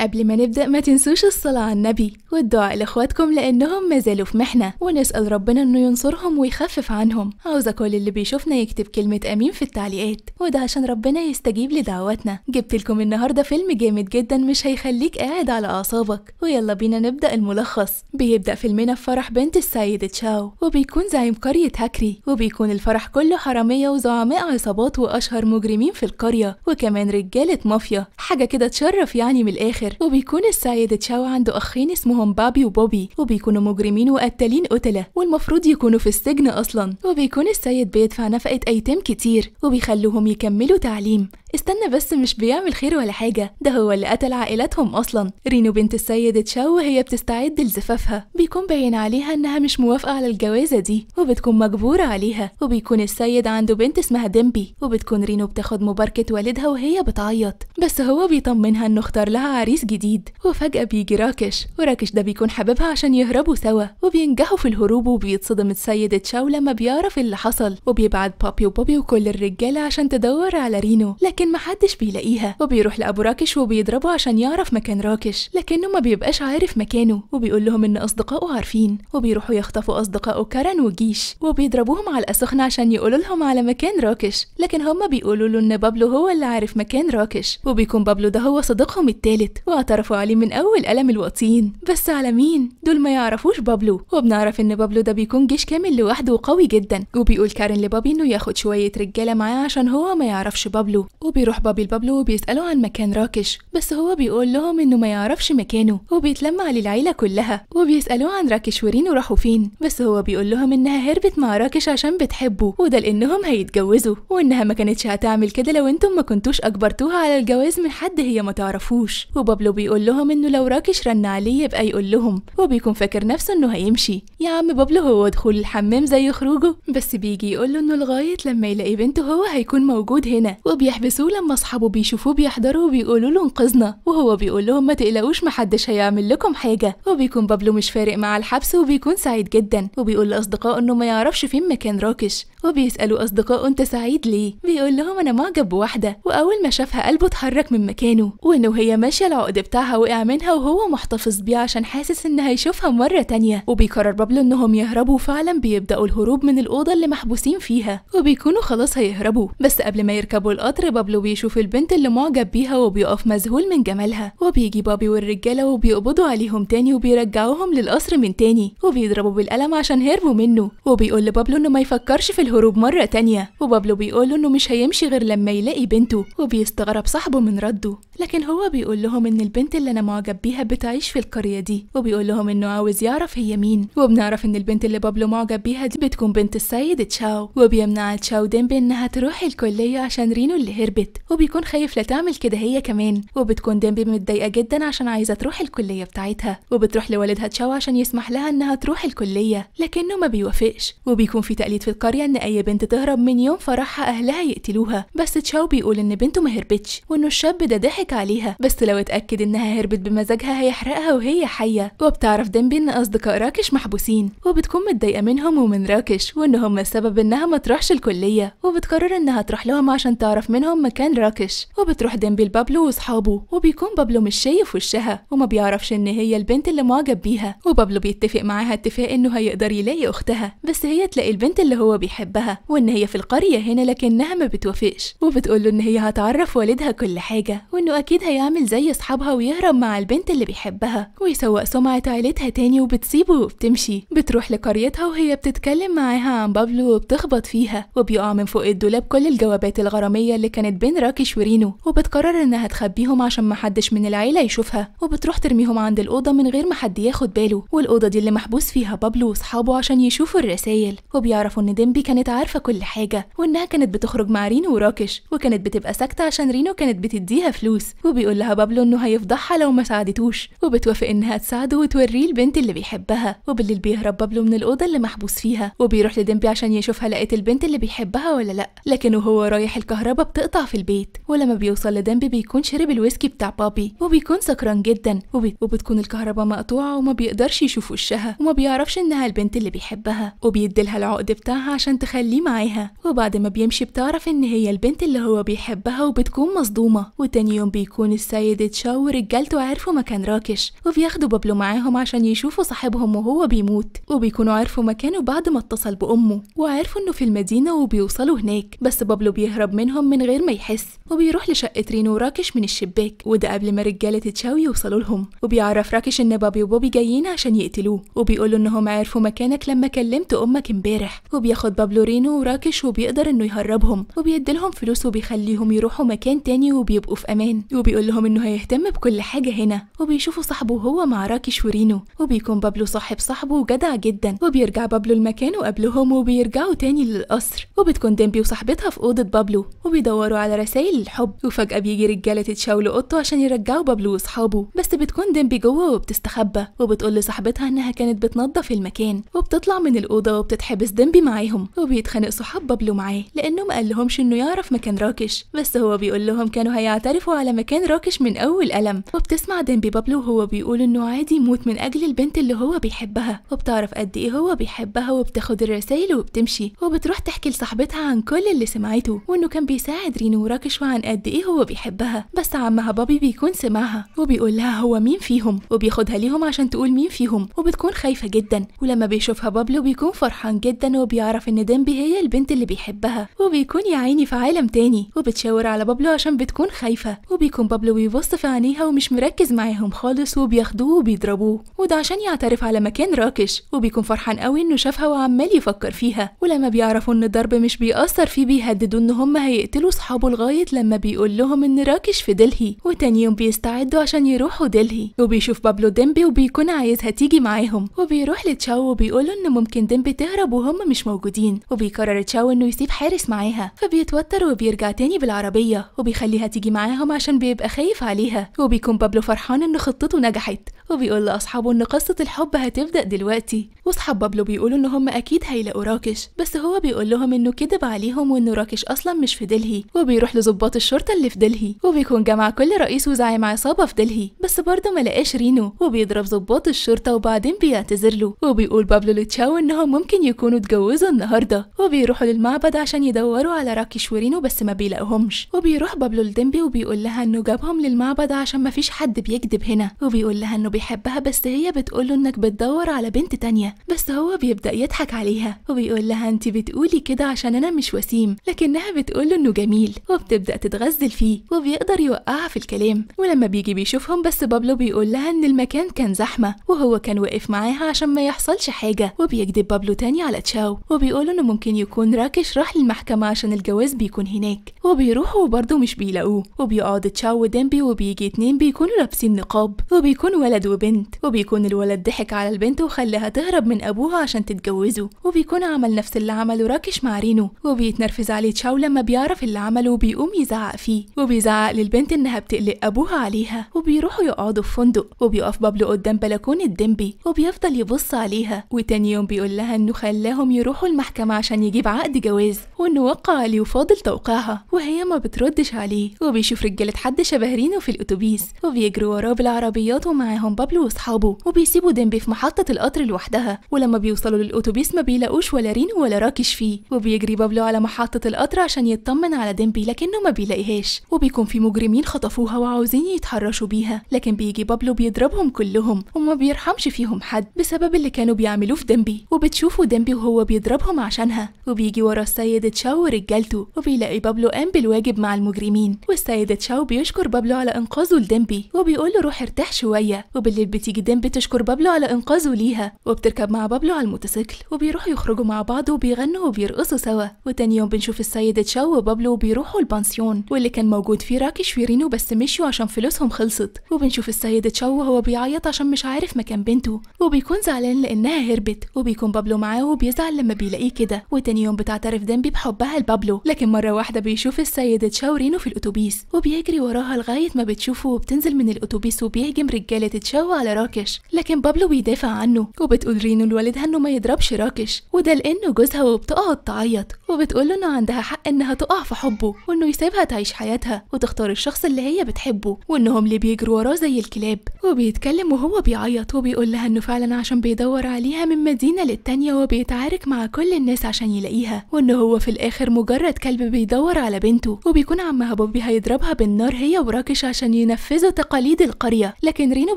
قبل ما نبدأ ما تنسوش الصلاة على النبي والدعاء لإخواتكم لأنهم ما زالوا في محنة. ونسأل ربنا إنه ينصرهم ويخفف عنهم. عاوزة كل اللي بيشوفنا يكتب كلمة أمين في التعليقات وده عشان ربنا يستجيب لدعواتنا. جبت لكم النهاردة فيلم جامد جدا مش هيخليك قاعد على أعصابك. ويلا بينا نبدأ الملخص. بيبدأ فيلمنا في فرح بنت السيد تشاو وبيكون زعيم قرية هاكري. وبيكون الفرح كله حرامية وزعماء عصابات وأشهر مجرمين في القرية وكمان رجالة مافيا. حاجة كده تشرف يعني من الآخر. وبيكون السيد تشاو عنده أخين اسمهم بابي وبوبي وبيكونوا مجرمين وقتالين قتلة والمفروض يكونوا في السجن أصلا. وبيكون السيد بيدفع نفقة أيتام كتير وبيخلوهم يكملوا تعليم. استنى بس مش بيعمل خير ولا حاجة. ده هو اللي قتل عائلاتهم أصلا. رينو بنت السيد تشاو وهي بتستعد لزفافها. بيكون باين عليها إنها مش موافقة على الجوازة دي وبتكون مجبورة عليها. وبيكون السيد عنده بنت اسمها ديمبي وبتكون رينو بتاخد مباركة والدها وهي بتعيط. بس هو بيطمنها إنه اختار لها عريس جديد. وفجأة بيجي راكش. وراكش ده بيكون حبيبها عشان يهربوا سوا. وبينجحوا في الهروب وبيتصدم السيد تشاو لما بيعرف اللي حصل. وبيبعت بابي وبوبي وكل الرجالة عشان تدور على رينو. لكن محدش بيلاقيها. وبيروح لأبو راكش وبيضربه عشان يعرف مكان راكش. لكنه ما بيبقاش عارف مكانه. وبيقول لهم إن أصدقائه عارفين. وبيروحوا يخطفوا أصدقائه كارن وجيش. وبيضربوهم على الأسخنة عشان يقولوا لهم على مكان راكش. لكن هما بيقولوا له إن بابلو هو اللي عارف مكان راكش. وبيكون بابلو ده هو صديقهم التالت. واعترفوا عليه من أول قلم الواطيين بس على مين؟ دول ما يعرفوش بابلو. وبنعرف إن بابلو ده بيكون جيش كامل لوحده وقوي جدا. وبيقول كارن لبابي إنه ياخد شوية رجالة معاه عشان هو ما يعرفش بابلو. وبيروح بابي لبابلو وبيسألوا عن مكان راكش. بس هو بيقول لهم إنه ما يعرفش مكانه. وبيتلم عليه العيلة كلها. وبيسألوه عن راكش ورينو راحوا فين. بس هو بيقول لهم إنها هربت مع راكش عشان بتحبه. وده لأنهم هيتجوزوا. وإنها ما كانتش هتعمل كده لو أنتم ما كنتوش أجبرتوها على الجواز من حد هي ما تعرفوش. بيقول لهم إنه لو راكش رن عليه يبقى يقول لهم وبيكون فاكر نفسه إنه هيمشي. يا عم بابلو هو دخول الحمام زي خروجه بس بيجي يقول له إنه لغاية لما يلاقي بنته هو هيكون موجود هنا. وبيحبسوه لما أصحابه بيشوفوه بيحضروا وبيقولوا له انقذنا. وهو بيقول لهم ما تقلقوش محدش هيعمل لكم حاجة. وبيكون بابلو مش فارق مع الحبس وبيكون سعيد جدا. وبيقول لأصدقائه إنه ما يعرفش فين مكان راكش. وبيسألوا أصدقائه أنت سعيد ليه؟ بيقول لهم أنا معجب بواحدة وأول ما شافها قلبه اتحرك من مكانه. وإنه وهي ماشية العقد بتاعها وقع منها وهو محتفظ بيه عشان حاسس إن هيشوفها مرة تانية. وبيقرر بابلو إنهم يهربوا وفعلا بيبدأوا الهروب من الأوضة اللي محبوسين فيها. وبيكونوا خلاص هيهربوا. بس قبل ما يركبوا القطر بابلو بيشوف البنت اللي معجب بيها وبيقف مذهول من جمالها. وبيجي بابي والرجالة وبيقبضوا عليهم تاني وبيرجعوهم للقصر من تاني. وبيضربوا بالقلم عشان هربوا منه. وبيقول لبابلو إنه ما يفكرش في الهروب مرة تانية. وبابلو بيقول إنه مش هيمشي غير لما يلاقي بنته. وبيستغرب صاحبه من رده. لكن هو بيقول لهم البنت اللي أنا معجب بيها بتعيش في القرية دي. وبيقول لهم إنه عاوز يعرف هي مين. وبنعرف إن البنت اللي بابلو معجب بيها دي بتكون بنت السيد تشاو. وبيمنع تشاو ديمبي إنها تروح الكلية عشان رينو اللي هربت. وبيكون خايف لا تعمل كده هي كمان. وبتكون ديمبي متضايقة جدا عشان عايزة تروح الكلية بتاعتها. وبتروح لوالدها تشاو عشان يسمح لها إنها تروح الكلية لكنه ما بيوافقش. وبيكون في تقليد في القرية إن أي بنت تهرب من يوم فرحها أهلها يقتلوها. بس تشاو بيقول إن بنته ما هربتش وإنه الشاب ده ضحك عليها. بس لو اتأكد إنها هربت بمزاجها هيحرقها وهي حية. وبتعرف ديمبي إن أصدقاء راكش محبوسين. وبتكون متضايقة منهم ومن راكش وإن هم السبب إنها ما تروحش الكلية. وبتقرر إنها تروح لهم عشان تعرف منهم مكان راكش. وبتروح ديمبي لبابلو وأصحابه. وبيكون بابلو مش شايف وشها وما بيعرفش إن هي البنت اللي معجب بيها. وبابلو بيتفق معاها اتفاق إنه هيقدر يلاقي أختها. بس هي تلاقي البنت اللي هو بيحبها. وإن هي في القرية هنا لكنها ما بتوافقش. وبتقول له إن هي هتعرف والدها كل حاجة وإنه أكيد هيعمل زي أصحابها. ويهرب مع البنت اللي بيحبها ويسوء سمعة عيلتها تاني وبتسيبه وبتمشي. بتروح لقريبتها وهي بتتكلم معاها عن بابلو وبتخبط فيها وبيقع من فوق الدولاب كل الجوابات الغرامية اللي كانت بين راكش ورينو وبتقرر إنها تخبيهم عشان محدش من العيلة يشوفها. وبتروح ترميهم عند الأوضة من غير ما حد ياخد باله. والأوضة دي اللي محبوس فيها بابلو وأصحابه عشان يشوفوا الرسايل. وبيعرفوا إن ديمبي كانت عارفة كل حاجة وإنها كانت بتخرج مع رينو وراكش وكانت بتبقى ساكتة عشان رينو كانت بتديها فلوس. وبيقول لها بابلو إنه هيفضحها لو ما ساعدتوش وبتوافق إنها تساعده وتوريه البنت اللي بيحبها وبالليل بيهرب بابلو من الأوضة اللي محبوس فيها وبيروح لديمبي عشان يشوفها لقيت البنت اللي بيحبها ولا لأ. لكن وهو رايح الكهرباء بتقطع في البيت ولما بيوصل لديمبي بيكون شرب الويسكي بتاع بابي وبيكون سكران جدا وبي... وبتكون الكهرباء مقطوعة وما بيقدرش يشوف وشها وما بيعرفش إنها البنت اللي بيحبها وبيديلها العقد بتاعها عشان تخليه معاها. وبعد ما بيمشي بتعرف إن هي البنت اللي هو بيحبها وبتكون مصدومة. وتاني يوم بيكون السيد تشاو ورجالته عرفوا مكان راكش. وبياخدوا بابلو معاهم عشان يشوفوا صاحبهم وهو بيموت. وبيكونوا عرفوا مكانه بعد ما اتصل بأمه. وعرفوا إنه في المدينة وبيوصلوا هناك. بس بابلو بيهرب منهم من غير ما يحسوا. وبيروح لشقة رينو وراكش من الشباك. وده قبل ما رجالة تشاو يوصلوا لهم. وبيعرف راكش إن بابي وبوبي جايين عشان يقتلوه. وبيقولوا إنهم عرفوا مكانك لما كلمت أمك امبارح. وبياخد بابلو رينو وراكش وبيقدر إنه يهربهم. وبيديلهم فلوس وبيخليهم يروحوا مكان تاني وبيبقوا في أمان. وبيقول لهم إنه هيهتم بكل حاجة هنا. وبيشوفوا صاحبه وهو مع راكش ورينو وبيكون بابلو صاحب صاحبه وجدع جدا. وبيرجع بابلو المكان قبلهم وبيرجعوا تاني للقصر. وبتكون ديمبي وصاحبتها في أوضة بابلو. وبيدوروا على رسائل الحب. وفجأة بيجي رجالة تشاو لأوضته عشان يرجعوا بابلو وأصحابه. بس بتكون ديمبي جوه وبتستخبى. وبتقول لصاحبتها إنها كانت بتنظف المكان. وبتطلع من الأوضة وبتتحبس ديمبي معاهم. وبيتخانق صحاب بابلو معاه. لأنه ما قالهمش إنه يعرف مكان راكش. بس هو بيقول لهم كانوا هيعترفوا على مكان راكش من أول قلم وبتسمع ديمبي بابلو وهو بيقول إنه عادي يموت من أجل البنت اللي هو بيحبها. وبتعرف قد إيه هو بيحبها وبتاخد الرسايل وبتمشي. وبتروح تحكي لصاحبتها عن كل اللي سمعته وإنه كان بيساعد رينو وراكش وعن قد إيه هو بيحبها. بس عمها بابي بيكون سمعها وبيقول لها هو مين فيهم؟ وبياخدها ليهم عشان تقول مين فيهم. وبتكون خايفة جدا. ولما بيشوفها بابلو بيكون فرحان جدا وبيعرف إن ديمبي هي البنت اللي بيحبها. وبيكون يا عيني في عالم تاني. وبتشاور على بابلو عشان بتكون خايفة. وبيكون بابلو بيبص في عينيها ومش مركز معاهم خالص وبياخدوه وبيضربوه. وده عشان يعترف على مكان راكش وبيكون فرحان قوي إنه شافها وعمال يفكر فيها. ولما بيعرفوا إن الضرب مش بيأثر فيه بيهددوا إن هم هيقتلوا صحابه لغاية لما بيقول لهم إن راكش في دلهي. وتاني يوم بيستعدوا عشان يروحوا دلهي. وبيشوف بابلو ديمبي وبيكون عايزها تيجي معاهم. وبيروح لتشاو وبيقوله إن ممكن ديمبي تهرب وهم مش موجودين. وبيقرر تشاو إنه يسيب حارس معاها. فبيتوتر وبيرجع تاني بالعربية وبيخليها تيجي معاهم عشان بيبقى خايف عليها. وبيكون بابلو فرحان إن خطته نجحت وبيقول لأصحابه إن قصة الحب هتبدأ دلوقتي. وأصحاب بابلو بيقولوا إن هم أكيد هيلاقوا راكش بس هو بيقول لهم إنه كذب عليهم وإنه راكش أصلا مش في دلهي وبيروح لظباط الشرطة اللي في دلهي وبيكون جمع كل رئيس وزعيم عصابة في دلهي بس برضه ما لقاش رينو وبيضرب ظباط الشرطة وبعدين بيعتذر له. وبيقول بابلو لتشاو إنهم ممكن يكونوا اتجوزوا النهاردة وبيروحوا للمعبد عشان يدوروا على راكش ورينو بس ما بيلاقوهمش. وبيروح بابلو لديمبي وبيقول لها إنه جابهم للمعبد عشان ما فيش حد بيكذب هنا. وبيقول لها إنه بيحبها بس هي بتقول له إنك بتدور على بنت تانية. بس هو بيبدأ يضحك عليها. وبيقول لها انت بتقولي كده عشان أنا مش وسيم. لكنها بتقول له إنه جميل. وبتبدأ تتغزل فيه. وبيقدر يوقعها في الكلام. ولما بيجي بيشوفهم بس بابلو بيقول لها إن المكان كان زحمة. وهو كان واقف معاها عشان ما يحصلش حاجة. وبيكذب بابلو تاني على تشاو. وبيقول إنه ممكن يكون راكش راح للمحكمة عشان الجواز بيكون هناك. وبيروحوا وبرضه مش بيلاقوه. وبيقعد تشاو وديمبي وبيجي اتنين بيكونوا لابسين نقاب وبيكون ولد وبنت وبيكون الولد ضحك على البنت وخلاها تهرب من أبوها عشان تتجوزه وبيكون عمل نفس اللي عمله راكش مع رينو وبيتنرفز عليه تشاو لما بيعرف اللي عمله وبيقوم يزعق فيه وبيزعق للبنت إنها بتقلق أبوها عليها وبيروحوا يقعدوا في فندق وبيقف بابلو قدام بلكونة ديمبي وبيفضل يبص عليها وتاني يوم بيقول لها إنه خلاهم يروحوا المحكمة عشان يجيب عقد جواز وإنه وقع عليه وفاضل توقيعها وهي ما بتردش عليه وبيشوف رجالة حد شبه رينو في الاتوبيس وبيجروا وراه بالعربيات ومعاهم بابلو وأصحابه. وبيسيبوا ديمبي في محطة القطر لوحدها. ولما بيوصلوا للأتوبيس ما بيلاقوش ولا رينو ولا راكش فيه. وبيجري بابلو على محطة القطر عشان يطمن على ديمبي لكنه ما بيلاقيهاش. وبيكون في مجرمين خطفوها وعاوزين يتحرشوا بيها. لكن بيجي بابلو بيضربهم كلهم وما بيرحمش فيهم حد بسبب اللي كانوا بيعملوه في ديمبي. وبتشوفه ديمبي وهو بيضربهم عشانها. وبيجي ورا السيد تشاو ورجالته وبيلاقي بابلو قام بالواجب مع المجرمين. والسيد تشاو بيشكر بابلو على انقاذه لديمبي وبيقول له روح ارتاح شوية. وبالليل بتيجي ديمبي تشكر بابلو على إنقاذه ليها. وبتركب مع بابلو على الموتوسيكل. وبيروحوا يخرجوا مع بعض وبيغنوا وبيرقصوا سوا. وتاني يوم بنشوف السيد تشاو وبابلو وبيروحوا البانسيون واللي كان موجود فيه راكش ورينو بس مشيوا عشان فلوسهم خلصت. وبنشوف السيد تشاو وهو بيعيط عشان مش عارف مكان بنته. وبيكون زعلان لأنها هربت. وبيكون بابلو معاه وبيزعل لما بيلاقيه كده. وتاني يوم بتعترف ديمبي بحبها لبابلو. لكن مرة واحدة بيشوف السيد تشاو رينو في الأتوبيس. وبيجري وراها لغاية ما بتشوفه وبتنزل من الأتوبيس وبيهجم رجالة تشاو على راكش. لكن بابلو بيدافع عنه وبتقول رينو لوالدها انه ما يضربش راكش. وده لأنه جوزها وبتقعد تعيط وبتقول له إنه عندها حق إنها تقع في حبه وإنه يسيبها تعيش حياتها وتختار الشخص اللي هي بتحبه وإنهم اللي بيجروا وراه زي الكلاب. وبيتكلم وهو بيعيط وبيقول لها إنه فعلا عشان بيدور عليها من مدينة للتانية وبيتعارك مع كل الناس عشان يلاقيها. وإنه هو في الآخر مجرد كلب بيدور على بنته. وبيكون عمها بوبي هيضربها بالنار هي وراكش عشان ينفذوا تقاليد القرية لكن رينو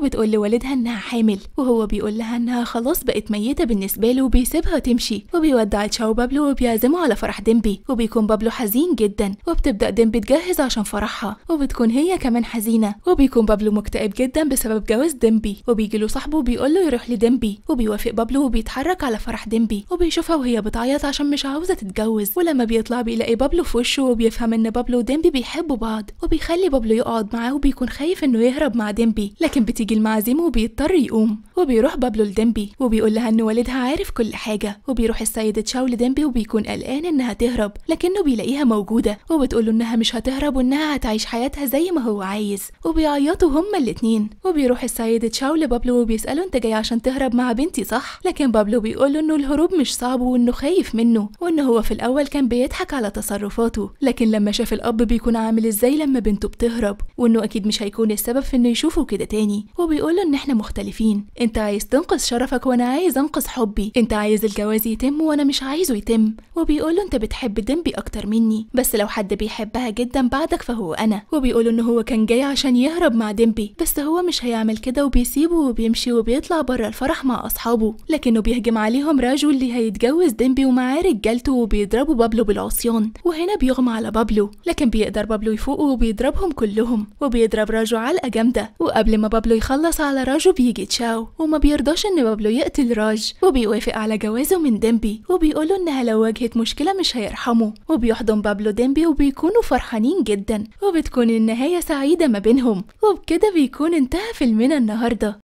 بتقول لوالدها إنها حامل وهو بيقول لها إنها خلاص بقت ميتة بالنسبة له وبيسيبها تمشي وبيودع تشاو بابلو وبيعزمه على فرح ديمبي وبيكون بابلو حزين جدا وبتبدأ ديمبي تجهز عشان فرحها وبتكون هي كمان حزينة وبيكون بابلو مكتئب جدا بسبب جواز ديمبي وبيجي له صاحبه بيقول له يروح لديمبي وبيوافق بابلو وبيتحرك على فرح ديمبي وبيشوفها وهي بتعيط عشان مش عاوزة تتجوز ولما بيطلع بيلاقي بابلو في وشه وبيفهم إن بابلو وديمبي بيحبوا بعض وبيخلي بابلو يقعد معاه وبيكون خايف إنه يهرب مع ديمبي لكن بتيجي المعازيم وبيضطر يقوم وبيروح بابلو لديمبي وبيقول لها ان والدها عارف كل حاجة وبيروح السيد تشاو لديمبي وبيكون قلقان إنها تهرب لكنه بيلاقيها موجودة وبتقول له إنها مش هتهرب وإنها هتعيش حياتها زي ما هو عايز وبيعيطوا هما الاتنين وبيروح السيد تشاو لبابلو وبيسأله إنت جاي عشان تهرب مع بنتي صح؟ لكن بابلو بيقول له إنه الهروب مش صعب وإنه خايف منه وان هو في الأول كان بيضحك على تصرفاته لكن لما شاف الأب بيكون عامل إزاي لما بنته بتهرب وإنه أكيد مش هيكون السبب في إنه يشوفه كده تاني. وبيقول له إن إحنا مختلفين. إنت عايز تنقذ شرفك وأنا عايز انقذ حبي. إنت عايز الجواز يتم وأنا مش عايزه يتم. وبيقول له إنت بتحب ديمبي أكتر مني. بس لو حد بيحبها جدا بعدك فهو أنا. وبيقول ان هو كان جاي عشان يهرب مع ديمبي بس هو مش هيعمل كده وبيسيبه وبيمشي وبيطلع بره الفرح مع أصحابه. لكنه بيهجم عليهم راجو اللي هيتجوز ديمبي ومعاه رجالته وبيضربوا بابلو بالعصيان. وهنا بيغمى على بابلو. لكن بيقدر بابلو يفوق وبيضربهم كلهم. وبيضرب راجو علقه جامده وقبل ما بابلو يخلص على راجو بيجي تشاو وما بيرضاش إن بابلو يقتل راجو وبيوافق على جوازه من ديمبي وبيقوله إنها لو واجهت مشكلة مش هيرحمه وبيحضن بابلو ديمبي وبيكونوا فرحانين جدا وبتكون النهاية سعيدة ما بينهم وبكده بيكون انتهى فيلمنا النهارده.